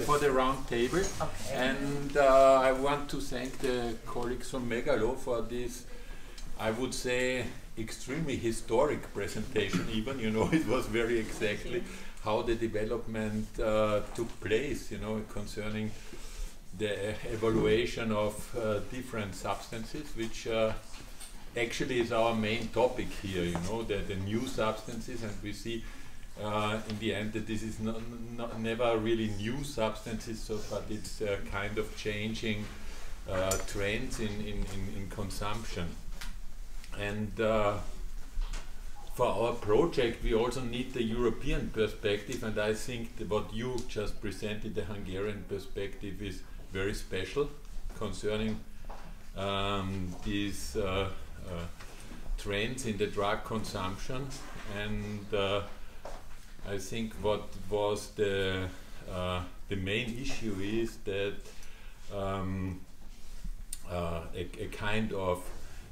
the for the round table. Okay. And uh, I want to thank the colleagues from Megallo for this, I would say, extremely historic presentation. Even you know, it was very exactly how the development uh, took place. You know, concerning the evaluation of uh, different substances, which uh, actually is our main topic here. You know, the, the new substances, and we see uh, in the end that this is not, not never really new substances, so, but it's uh, kind of changing uh, trends in, in, in, in consumption. And uh, for our project, we also need the European perspective, and I think what you just presented, the Hungarian perspective, is very special concerning um, these uh, trends in the drug consumption. And I think what was the uh, the main issue is that um, uh, a, a, kind of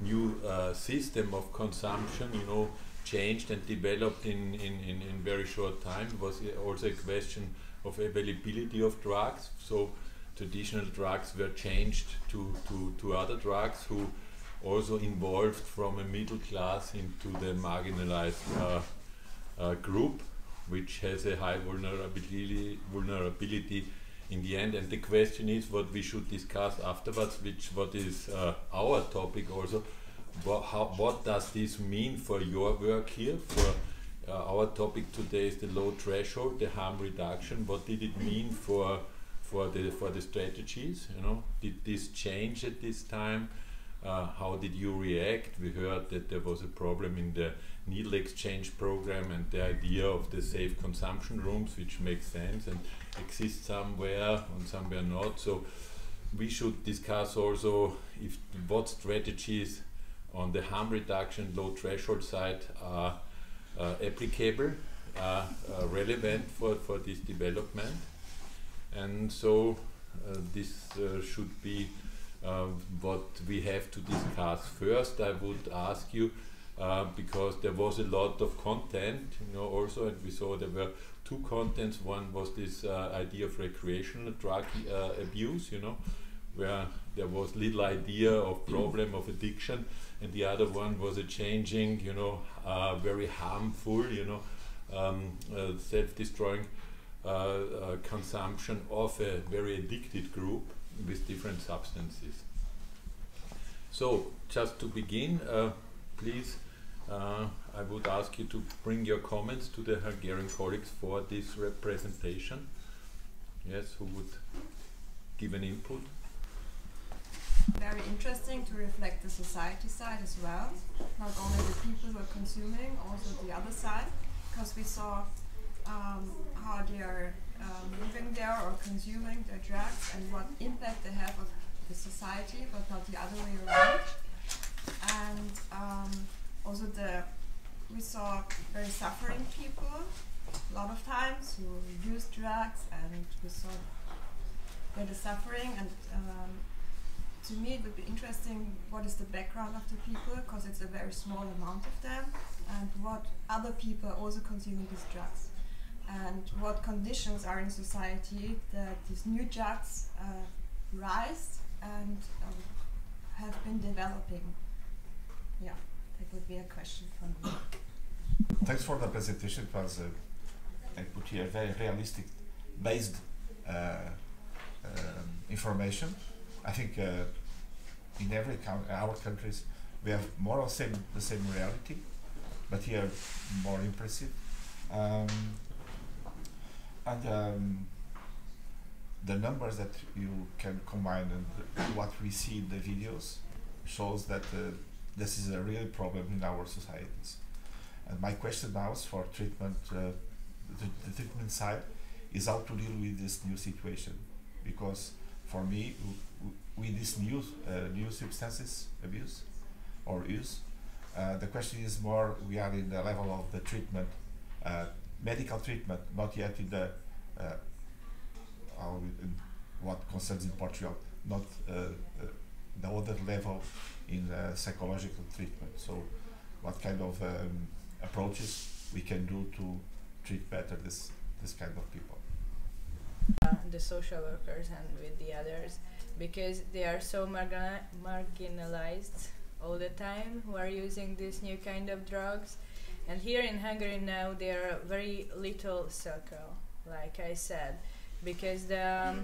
new uh, system of consumption, you know, changed and developed in, in, in, in very short time. It was also a question of availability of drugs. So traditional drugs were changed to, to, to other drugs who also involved from a middle class into the marginalized uh, uh, group which has a high vulnerability, vulnerability in the end. And the question is what we should discuss afterwards, which what is uh, our topic also. What, how, what does this mean for your work here? For uh, our topic today is the low threshold, the harm reduction. What did it mean for for the for the strategies? You know, did this change at this time? Uh, how did you react? We heard that there was a problem in the needle exchange program and the idea of the safe consumption rooms, which makes sense and exists somewhere and somewhere not. So we should discuss also if what strategies on the harm reduction, low threshold side are uh, applicable, are uh, relevant for, for this development. And so uh, this uh, should be uh, what we have to discuss. First, I would ask you uh, because there was a lot of content, you know, also, and we saw there were two contents. One was this uh, idea of recreational drug uh, abuse, you know, where there was little idea of problem of addiction, and the other one was a changing, you know, uh, very harmful, you know, um, uh, self-destroying consumption of a very addicted group with different substances. So, just to begin, please uh, I would ask you to bring your comments to the Hungarian colleagues for this representation. Yes, who would give an input? Very interesting to reflect the society side as well, not only the people who are consuming, also the other side, because we saw um, how they are living there or consuming their drugs and what impact they have on the society, but not the other way around. And um, also the we saw very suffering people a lot of times who use drugs and we saw the suffering and um, to me it would be interesting what is the background of the people because it's a very small amount of them and what other people also consuming these drugs and what conditions are in society that these new drugs uh, rise and um, have been developing yeah that would be a question for me. Thanks for the presentation. It was, uh, I put here, very realistic based uh, um, information. I think uh, in every our countries we have more or same the same reality, but here more impressive. Um, and um, the numbers that you can combine and what we see in the videos shows that uh, this is a real problem in our societies. And my question now is for treatment, uh, the, the, treatment side, is how to deal with this new situation. Because for me, with this new, uh, new substances abuse or use, uh, the question is more, we are in the level of the treatment, uh, medical treatment, not yet in the, uh, in what concerns in Portugal, not uh, the other level in uh, psychological treatment. So, what kind of um, approaches we can do to treat better this this kind of people? Uh, the social workers and with the others because they are so margina- marginalized all the time who are using this new kind of drugs. And here in Hungary now there are very little circle, like I said, because the um,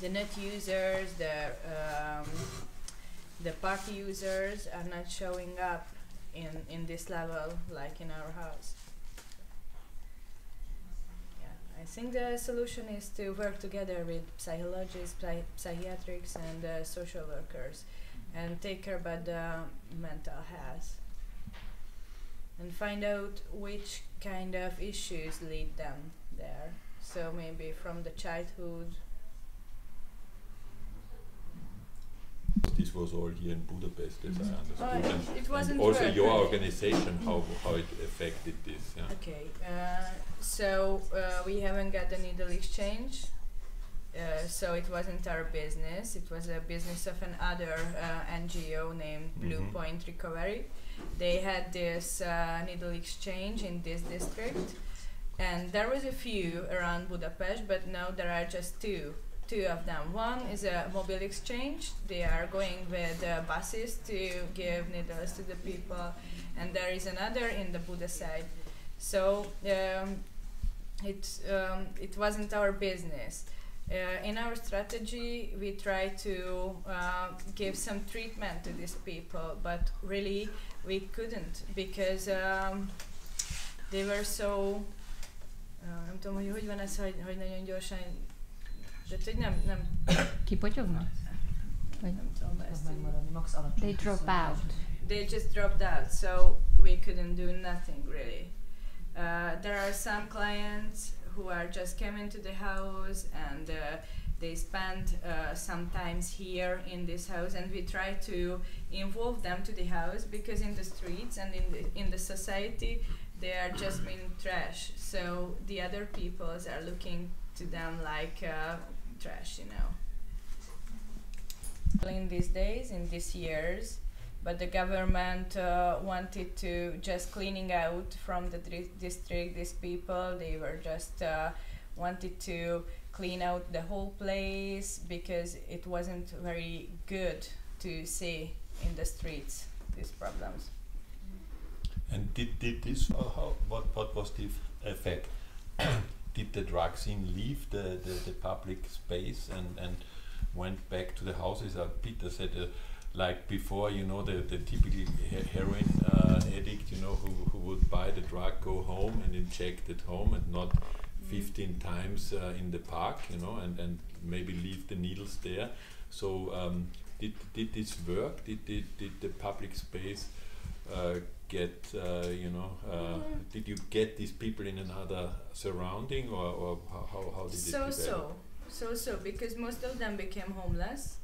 the net users, the um, the party users are not showing up in in this level like in our house. Yeah, I think the solution is to work together with psychologists, psy- psychiatrics, and uh, social workers, and take care about the mental health, and find out which kind of issues lead them there. So maybe from the childhood This was all here in Budapest, as I Oh, understood. it, and, it wasn't also your organization, how, how it affected this. Yeah. Okay, uh, so uh, we haven't got the needle exchange. Uh, so it wasn't our business. It was a business of another uh, NGO named Blue Mhm. Point Recovery. They had this uh, needle exchange in this district, and there was a few around Budapest, but now there are just two. Two of them. One is a mobile exchange. They are going with uh, buses to give needles to the people, and there is another in the Buda side. So um, it um, it wasn't our business. Uh, in our strategy, we try to uh, give some treatment to these people, but really we couldn't because um, they were so. Uh, nem tudom, hogy hogy van ez, hogy, hogy nagyon gyorsan. De hogy nem, nem, Kipotyognak? nem tudom ezt. így- megmaradni, max alacsony. They drop out. they just dropped out, so we couldn't do nothing really. Uh, there are some clients who are just coming to the house and uh, they spend uh, sometimes here in this house, and we try to involve them to the house because in the streets and in the in the society they are just being trash. So the other peoples are looking to them like uh, trash, you know. In these days, in these years, but the government uh, wanted to just cleaning out from the district these people they were just uh, wanted to clean out the whole place because it wasn't very good to see in the streets these problems And did, did this, uh, how, what, what was the effect? did the drug scene leave the, the, the public space and, and went back to the houses? Uh, Peter said, uh, like before, you know, the, the typical heroin uh, addict, you know, who, who would buy the drug, go home and inject at home and not 15 times uh, in the park, you know, and, and maybe leave the needles there. So, um, did, did this work? Did, did, did the public space uh, get, uh, you know, uh, did you get these people in another surrounding or, or how, how, did so it so develop? so so because most of them became homeless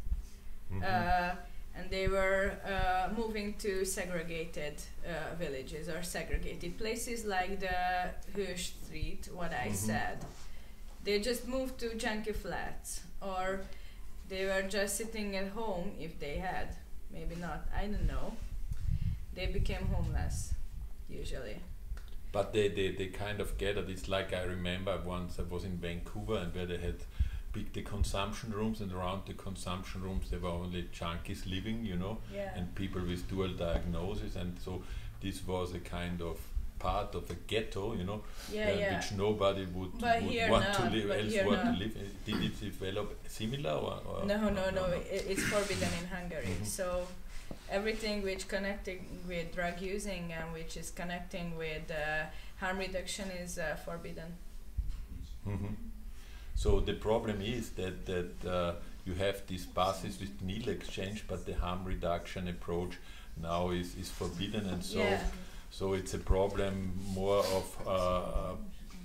Mhm. uh, and they were uh, moving to segregated uh, villages or segregated places like the Hirsch Street, what I Mhm. said. They just moved to junky flats, or they were just sitting at home if they had, maybe not, I don't know. They became homeless, usually. But they, they, they kind of gathered. It's like I remember once I was in Vancouver and where they had big the consumption rooms and around the consumption rooms there were only junkies living, you know, Yeah. and people with dual diagnosis and so this was a kind of part of a ghetto, you know, yeah, uh, yeah. which nobody would, would want to live else want to live. Uh, Did it develop similar or, or No, no, no. i it's forbidden in Hungary. Mhm. So everything which connecting with drug using and which is connecting with uh, harm reduction is uh, forbidden. Mhm. So the problem is that that uh, you have these passes with needle exchange, but the harm reduction approach now is, is forbidden, and so yeah. so it's a problem more of uh,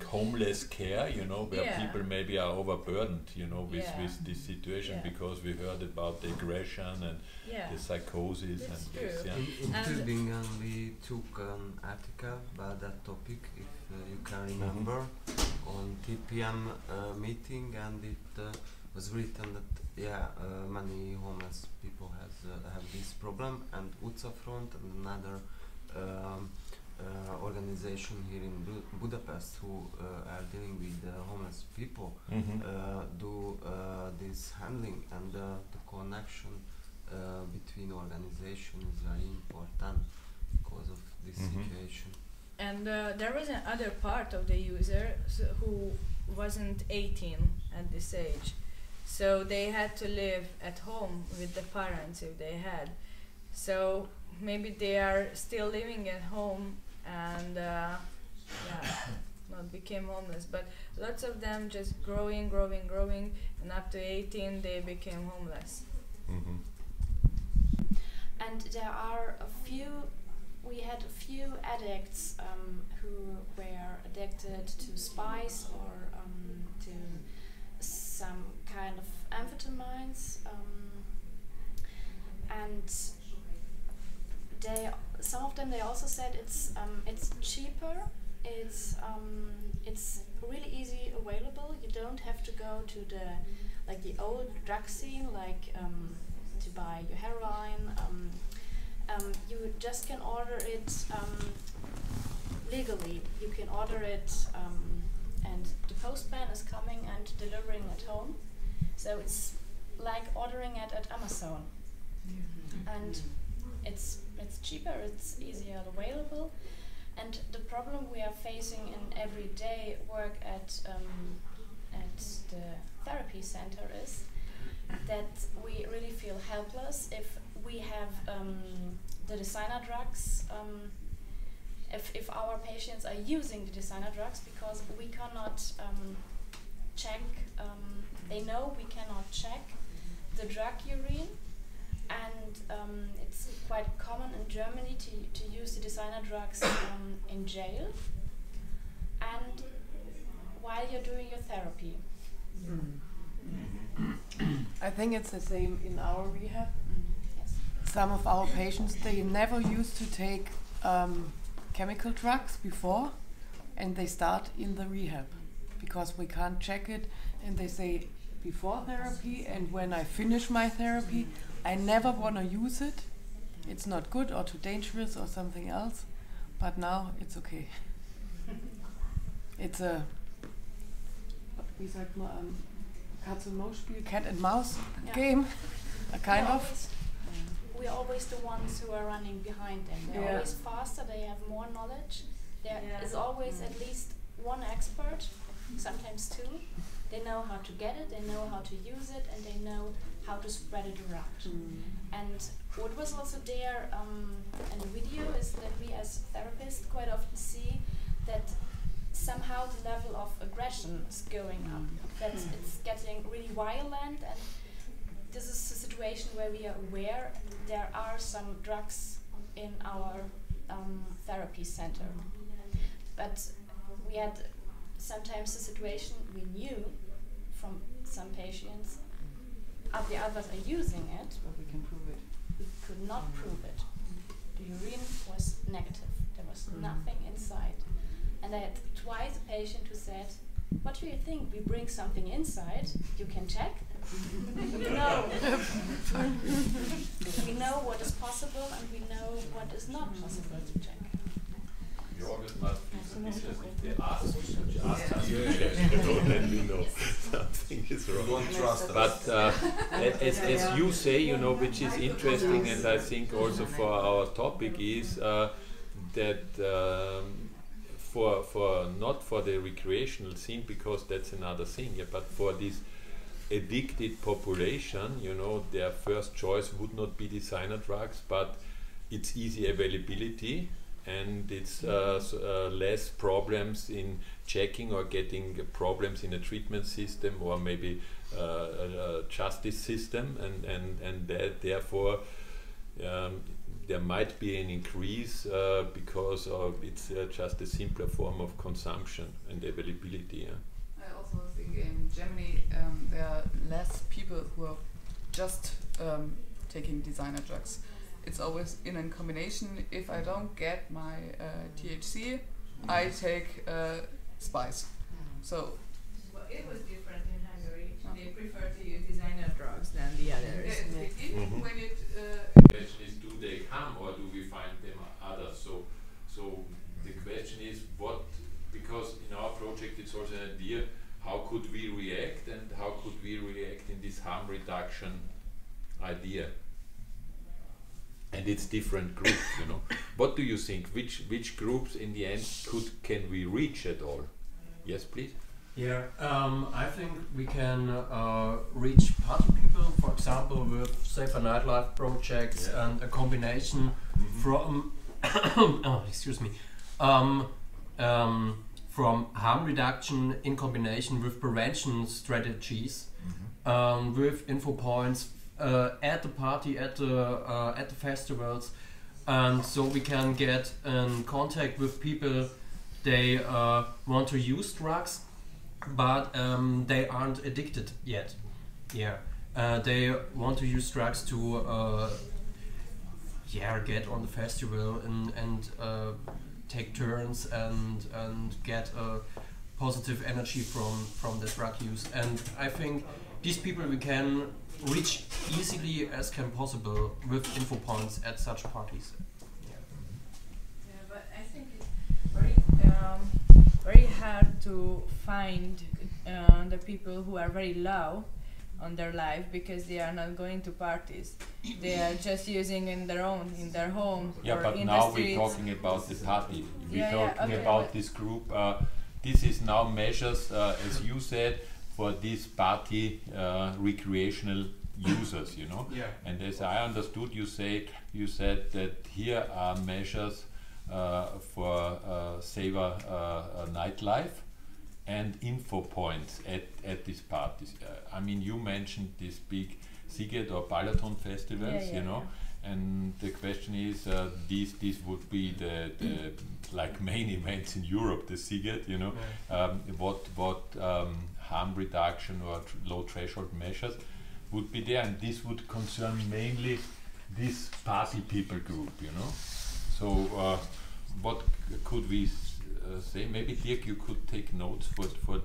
homeless care, you know, where Yeah. people maybe are overburdened, you know, with, Yeah. with this situation Yeah. because we heard about the aggression and Yeah. the psychosis That's and true. this. Yeah. In, in Tübingen, we took an article about that topic, if uh, you can remember, on TPM uh, meeting, and it uh, was written that yeah, uh, many homeless people has uh, have this problem, and Utcafront and another um, uh, organization here in Bu- Budapest who uh, are dealing with uh, homeless people Mhm. uh, do mishandling and uh, the connection uh, between organizations is very important because of this Mhm. situation. And uh, there was another part of the user s who wasn't 18 at this age. So they had to live at home with the parents if they had. So maybe they are still living at home and uh, yeah, not became homeless. But lots of them just growing, growing, growing, and up to 18 they became homeless. Mhm. and there are a few we had a few addicts um, who were addicted to spice or um, to some kind of amphetamines um, and they some of them they also said it's um, it's cheaper it's um, it's really easy available you don't have to go to the like the old drug scene like to buy your heroin um, you just can order it um, legally. You can order it, um, and the postman is coming and delivering at home. So it's like ordering it at Amazon, and it's it's cheaper. It's easier available. And the problem we are facing in everyday work at um, at the therapy center is that we really feel helpless if we have um, the designer drugs, um, if, if our patients are using the designer drugs, because we cannot um, check, um, they know we cannot check the drug urine, and um, it's quite common in Germany to, to use the designer drugs in jail and while you're doing your therapy. I think it's the same in our rehab. Some of our patients they never used to take um, chemical drugs before, and they start in the rehab because we can't check it, and they say before therapy and when I finish my therapy, I never want to use it. It's not good or too dangerous or something else, but now it's okay. it's a wie sagt man um, Katz und Maus Spiel, cat and mouse Yeah. game, a kind We're of. Always- We're always the ones who are running behind them. They're Yeah. always faster, they have more knowledge. There is Yeah. always at least one expert, sometimes two. They know how to get it, they know how to use it, and they know how to spread it around. And what was also there um, in the video is that we as therapists quite often see that somehow the level of aggression is going up. That it's getting really violent and this is a situation where we are aware there are some drugs in our um, therapy center. But we had sometimes a situation we knew from some patients uh, the others are using it, But we can prove it. we could not prove it. The urine was negative. There was Mm. nothing inside. And I had twice a patient who said, What do you think? We bring something inside, you can check? We know. we know what is possible and we know what is not possible to check. You always must be suspicious if they ask, ask us you know, then we know something is wrong. Don't trust us. But uh, as, as you say, you know, which is interesting, and I think also for our topic is uh, that um, for for not for the recreational scene because that's another thing, yeah, but for this addicted population, you know, their first choice would not be designer drugs, but it's easy availability and it's uh, uh, less problems in checking or getting problems in a treatment system or maybe uh, a, a justice system and, and, and that therefore um, there might be an increase uh, because of it's uh, just a simpler form of consumption and availability. Yeah. I also in Germany um, there are less people who are just um, taking designer drugs. It's always in a combination. If I don't get my uh, THC, I take uh, spice. So Well, it was different in Hungary. They prefer to use designer drugs than the others. Mhm. when it The question is, do they come or do we find them others? So, so the question is what, because in our project it's also an idea, how could we react and how could we react in this harm reduction idea. And it's different groups, you know. What do you think? Which which groups in the end could can we reach at all? Yes, please. Yeah, um, I think we can uh, reach party people, for example, with safer nightlife projects Yeah. and a combination from, oh, excuse me, um, um, from harm reduction in combination with prevention strategies, um, with info points uh, at the party, at the uh, at the festivals, and so we can get in contact with people. They uh, want to use drugs but um, they aren't addicted yet. Yeah, uh, they want to use drugs to uh, yeah get on the festival and and uh, take turns and and get a positive energy from from the drug use. And I think these people we can reach easily as can possible with info points at such parties. Yeah, but I think it's very, um, very hard to find uh, the people who are very low on their life because they are not going to parties. They are just using in their own, in their home Yeah, or but in now the we're talking about the party. We're Yeah, yeah, talking okay, about this group. Uh, this is now measures, uh, as you said, for these party uh, recreational users. You know. Yeah. And as I understood, you say you said that here are measures uh, for uh, safer uh, uh, nightlife and info points at, at these parties. Uh, I mean, you mentioned these big Sziget or Balaton festivals, Yeah, yeah, you know, and the question is, uh, these these would be the, the like main events in Europe, the Sziget, you know, um, what what um, harm reduction or tr- low threshold measures would be there, and this would concern mainly this party people group, you know. So, uh, what could we Uh, say? Maybe Dirk, you could take notes for for